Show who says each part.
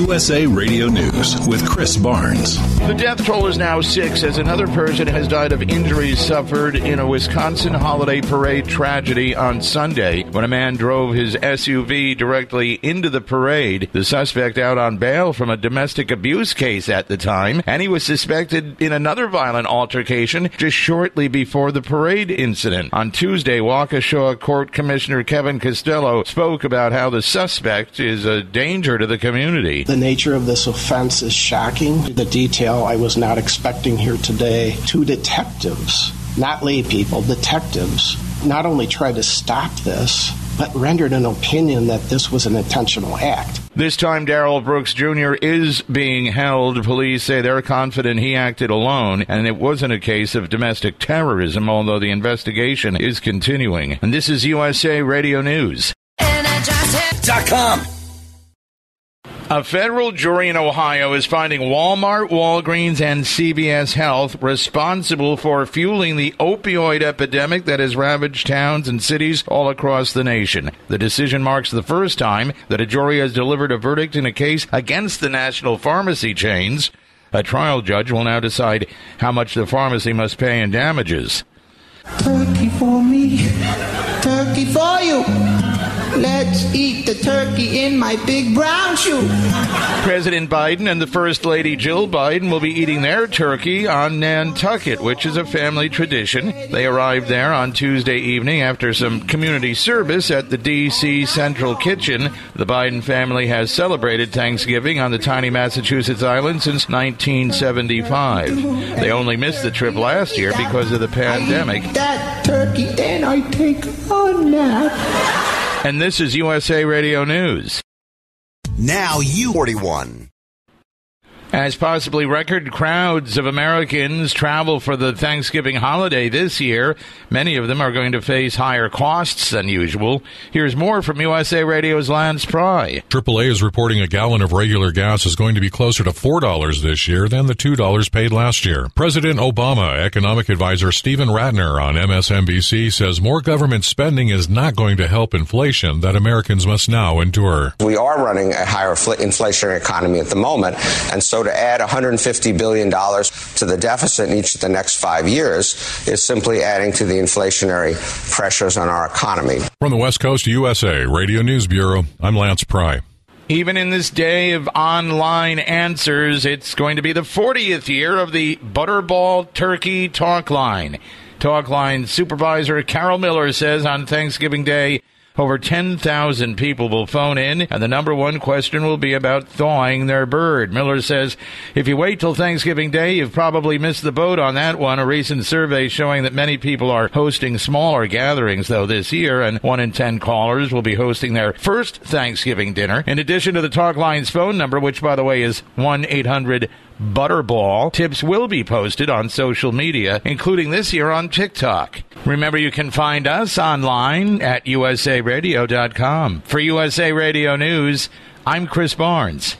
Speaker 1: USA Radio News with Chris Barnes.
Speaker 2: The death toll is now six as another person has died of injuries suffered in a Wisconsin holiday parade tragedy on Sunday when a man drove his SUV directly into the parade. The suspect out on bail from a domestic abuse case at the time, and he was suspected in another violent altercation just shortly before the parade incident. On Tuesday, Waukesha Court Commissioner Kevin Costello spoke about how the suspect is a danger to the community.
Speaker 3: The nature of this offense is shocking. The detail I was not expecting here today. Two detectives, not lay people, detectives, not only tried to stop this, but rendered an opinion that this was an intentional act.
Speaker 2: This time, Darrell Brooks Jr. is being held. Police say they're confident he acted alone, and it wasn't a case of domestic terrorism, although the investigation is continuing. And this is USA Radio News.
Speaker 4: com.
Speaker 2: A federal jury in Ohio is finding Walmart, Walgreens, and CVS Health responsible for fueling the opioid epidemic that has ravaged towns and cities all across the nation. The decision marks the first time that a jury has delivered a verdict in a case against the national pharmacy chains. A trial judge will now decide how much the pharmacy must pay in damages.
Speaker 5: Turkey for me, turkey for you. Let's eat the turkey in my big brown shoe.
Speaker 2: President Biden and the First Lady Jill Biden will be eating their turkey on Nantucket, which is a family tradition. They arrived there on Tuesday evening after some community service at the D.C. Central Kitchen. The Biden family has celebrated Thanksgiving on the tiny Massachusetts island since 1975. They only missed the trip last year because of the pandemic.
Speaker 5: That turkey, then I take a nap.
Speaker 2: And this is USA Radio News.
Speaker 4: Now you 41.
Speaker 2: As possibly record crowds of Americans travel for the Thanksgiving holiday this year, many of them are going to face higher costs than usual. Here's more from USA Radio's Lance Pry.
Speaker 6: AAA is reporting a gallon of regular gas is going to be closer to $4 this year than the $2 paid last year. President Obama, economic advisor Steven Rattner on MSNBC says more government spending is not going to help inflation that Americans must now endure.
Speaker 7: We are running a higher inflationary economy at the moment, and so to add $150 billion to the deficit in each of the next five years is simply adding to the inflationary pressures on our economy.
Speaker 6: From the West Coast USA Radio News Bureau, I'm Lance Pry.
Speaker 2: Even in this day of online answers, it's going to be the 40th year of the Butterball Turkey Talk Line. Talk Line supervisor Carol Miller says on Thanksgiving Day, over 10,000 people will phone in, and the number one question will be about thawing their bird. Miller says if you wait till Thanksgiving Day, you've probably missed the boat on that one. A recent survey showing that many people are hosting smaller gatherings, though, this year, and one in 10 callers will be hosting their first Thanksgiving dinner. In addition to the Talk Line's phone number, which, by the way, is 1 800 Butterball. Tips will be posted on social media, including this year on TikTok. Remember, you can find us online at usaradio.com. For USA Radio News, I'm Chris Barnes.